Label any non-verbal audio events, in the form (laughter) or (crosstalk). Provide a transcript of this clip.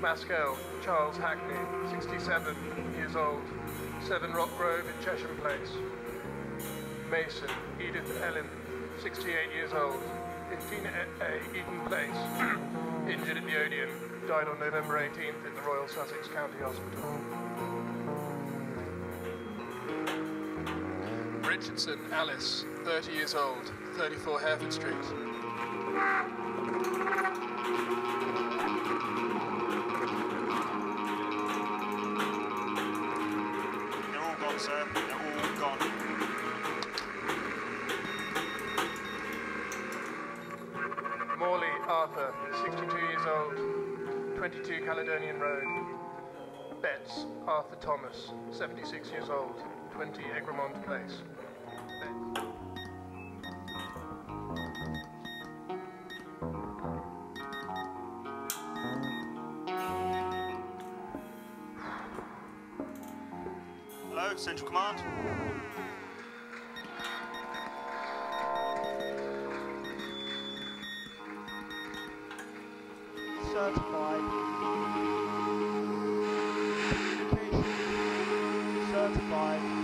Maskell Charles Hackney, 67 years old, 7 Rock Grove in Chesham Place. Mason Edith Ellen, 68 years old, 15A Eden Place, (clears throat) injured at the Odeon, died on November 18th in the Royal Sussex County Hospital. Richardson Alice, 30 years old, 34 Hereford Street. Sir. They're all gone. Morley Arthur, 62 years old, 22 Caledonian Road. Betts Arthur Thomas, 76 years old, 20 Egremont Place. Betts. Hello, Central Command. certified. Certified.